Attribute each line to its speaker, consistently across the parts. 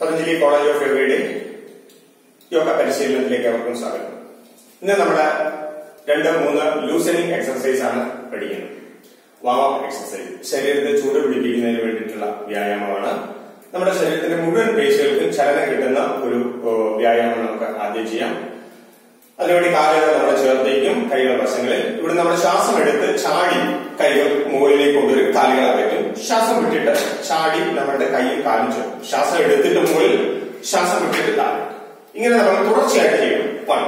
Speaker 1: Patanjali college of യോഗയുടെ യോഗ പരിശീലനത്തിലേക്ക് അവർക്കും സ്വാഗതം. ഇന്ന് നമ്മൾ രണ്ട് മൂന്ന് ലൂസനിങ് എക്സർസൈസ് ആണ് പഠിക്കുന്നത്. വാം അപ്പ് എക്സർസൈസ് ശരീരത്തെ ചൂട് പിടിപ്പിക്കുന്നതിന് വേണ്ടിയിട്ടുള്ള വ്യായാമമാണ്. നമ്മുടെ ശരീരത്തിന്റെ മുഴുവൻ പേശികൾക്കും ചലനം കിട്ടുന്ന ഒരു വ്യായാമം നമുക്ക് ആദ്യം ചെയ്യാം. അതിനുവേണ്ടി കാലുകൾ നമ്മൾ ചേർത്തേക്കും കൈകൾ വശങ്ങളിൽ. ഇവിടെ നമ്മൾ ശ്വാസം എടുത്ത് ചാടി കൈകൾ മുകളിലേക്ക് കൊണ്ടുവരും കാലുകൾ അകറ്റും ശ്വാസം വിട്ടിട്ട് ചാടി നമ്മുടെ കൈയും കാലും ചേർക്കും. ശ്വാസം എടുത്തിട്ട് മുകളിൽ ശ്വാസം വിട്ടിട്ട് താഴെ. ഇങ്ങനെ നമ്മൾ തുടർച്ചയായിട്ട് ചെയ്യും. One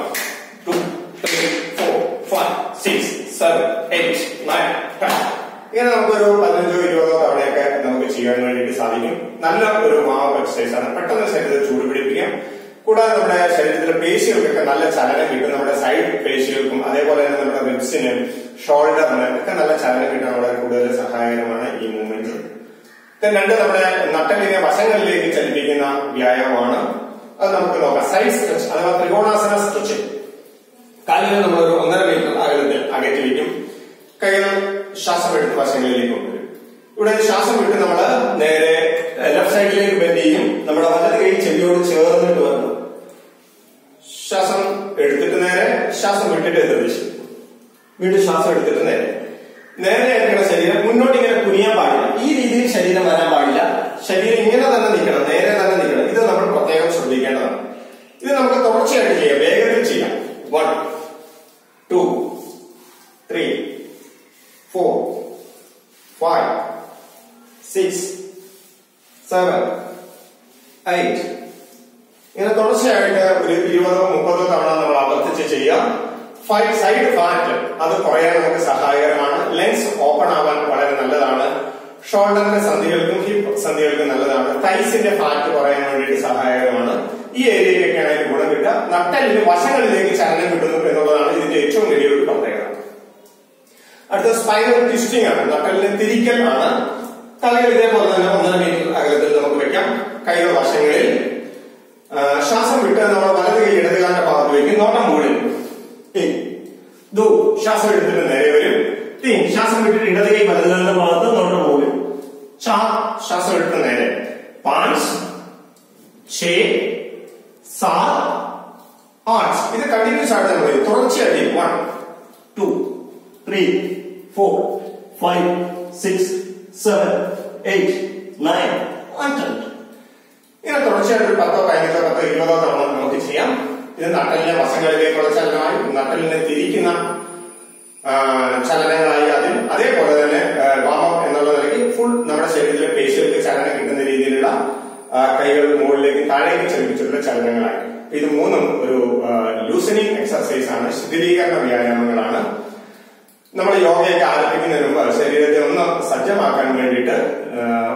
Speaker 1: two three four five six seven eight nine ten ഇങ്ങനെ നമുക്കൊരു പതിനഞ്ചോ ഇരുപതോ തവണയൊക്കെ നമുക്ക് ചെയ്യാൻ വേണ്ടിയിട്ട് സാധിക്കും. നല്ല ഒരു മാവ് എക്സസൈസ് ആണ്. പെട്ടെന്ന് ശരീരത്തെ ചൂട് പിടിപ്പിക്കാം കൂടാതെ നമ്മുടെ ശരീരത്തിലെ പേശികൾക്കൊക്കെ നല്ല ചലനം കിട്ടും. നമ്മുടെ സൈഡ് പേശികൾക്കും അതേപോലെ തന്നെ നമ്മുടെ റിബ്സിന് ഷോൾഡറിന് ഒക്കെ നല്ല ചലനം കിട്ടാൻ വളരെ കൂടുതൽ സഹായകരമാണ് ഈ മൂവ്മെന്റ് രണ്ട് നമ്മുടെ നട്ടലിനെ വശങ്ങളിലേക്ക് ചലിപ്പിക്കുന്ന വ്യായാമമാണ്. അത് നമുക്ക് നോക്കാം. സൈഡ് സ്ട്രെച്ച് അഥവാ ത്രികോണാസന സ്ട്രെച്ച് കാലിനെ നമ്മൾ ഒരു ഒന്നര മീറ്റർ അകലത്തിൽ അകറ്റി വയ്ക്കും. കൈകൾ ശ്വാസം എടുത്ത് വശങ്ങളിലേക്ക് കൊണ്ടുവരും. ഇവിടെ ശ്വാസം വിട്ട് നമ്മൾ നേരെ ലെഫ്റ്റ് സൈഡിലേക്ക് ബെൻഡ് ചെയ്യും. നമ്മുടെ വലത് കൈ ചെവിയോട് ചേർന്നിട്ട് ശ്വാസം വിട്ടിട്ട് നിർദ്ദേശിച്ചു വീണ്ടും ശ്വാസം എടുത്തിട്ട് നേരെ. നേരെ എടുക്കുന്ന ശരീരം മുന്നോട്ട് ഇങ്ങനെ കുനിയാൻ പാടില്ല. ഈ രീതിയിൽ ശരീരം വരാൻ പാടില്ല. ശരീരം ഇങ്ങനെ തന്നെ നിൽക്കണം നേരെ തന്നെ നിൽക്കണം. ഇത് നമ്മൾ പ്രത്യേകം ശ്രദ്ധിക്കേണ്ടതാണ്. ഇത് നമുക്ക് തുടർച്ചയായിട്ട് ചെയ്യാം. വേഗത്തിൽ ചെയ്യാം. One two three four five six seven eight ഇങ്ങനെ തുടർച്ചയായിട്ട് ഒരു ഇരുപതോ മുപ്പതോ തവണ നമ്മൾ ആവർത്തിച്ച് ചെയ്യാം. സൈഡ് ഫാറ്റ് അത് കുറയാൻ നമുക്ക് സഹായകരമാണ്. ലെങ്സ് ഓപ്പൺ ആവാൻ വളരെ നല്ലതാണ്. ഷോൾഡറിന്റെ സന്ധികൾക്കും ഹിപ്പ് സന്ധികൾക്കും നല്ലതാണ്. തൈസിന്റെ ഫാറ്റ് കുറയാൻ വേണ്ടിയിട്ട് സഹായകരമാണ്. ഈ ഏരിയയിലേക്കാണ് അതിന് ഗുണം കിട്ടുക. നട്ടലിന് വശങ്ങളിലേക്ക് ചലനം കിട്ടുന്നു എന്നുള്ളതാണ് ഇതിന്റെ ഏറ്റവും വലിയൊരു പ്രത്യേകത. അടുത്ത സ്പൈനൽ ട്വിസ്റ്റിംഗ് ആണ്. നട്ടലിന് തിരിക്കൽ ആണ്. തലയിൽ ഇതേപോലെ തന്നെ ഒന്നര മീറ്റർ അകലത്തിൽ നമുക്ക് വെക്കാം. കൈയുടെ വശങ്ങളിൽ ആ, ശ്വാസം വിട്ട് നമ്മൾ വലത് കൈ ഇടതുകാലിന്റെ ഭാഗത്ത് വയ്ക്കും നോട്ടം മുകളിൽ. ദു ശ്വാസം എടുത്തിട്ട് നേരെ വരും. തീ ശ്വാസം വിട്ടിട്ട് ഇടത് കൈ വലതുകാലിന്റെ ഭാഗത്ത് നോട്ടം മുകളിൽ. ചാ ശ്വാസം എടുത്ത് നേരെ. പാഞ്ച് ഛേ സാ ആറ് ഇത് കണ്ടിന്യൂസ് ആയിട്ട് നമ്മൾ തുടർച്ചയായി one two three four five six seven eight nine ഇങ്ങനെ തുടർച്ചയായിട്ട് ഒരു പത്തോ ഇരുപതോ തവണ നമുക്ക് ചെയ്യാം ഇത് നട്ടലിന്റെ വശങ്ങളിലേക്കുള്ള ചലനമായി നട്ടലിനെ തിരിക്കുന്ന ചലനങ്ങളായി അതിൽ അതേപോലെ തന്നെ വാമം എന്നുള്ള നിലയ്ക്ക് ഫുൾ നമ്മുടെ ശരീരത്തിലെ പേശികൾക്ക് ചലനം കിട്ടുന്ന രീതിയിലുള്ള കൈകൾ മുകളിലേക്ക് താഴേക്ക് ചലിപ്പിച്ചിട്ടുള്ള ചലനങ്ങളായി. ഇത് മൂന്നും ഒരു ലൂസനിങ് എക്സർസൈസ് ആണ് ശിഥിലീകരണ വ്യായാമങ്ങളാണ്. നമ്മൾ യോഗയൊക്കെ ആരംഭിക്കുന്നതിന് മുമ്പ് ശരീരത്തെ ഒന്ന് സജ്ജമാക്കാൻ വേണ്ടിയിട്ട്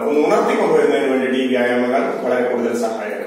Speaker 1: ഒന്ന് ഉണർത്തിക്കൊണ്ടുവരുന്നതിന് വേണ്ടിയിട്ട് ഈ വ്യായാമങ്ങൾ വളരെ കൂടുതൽ സഹായകരമാണ്.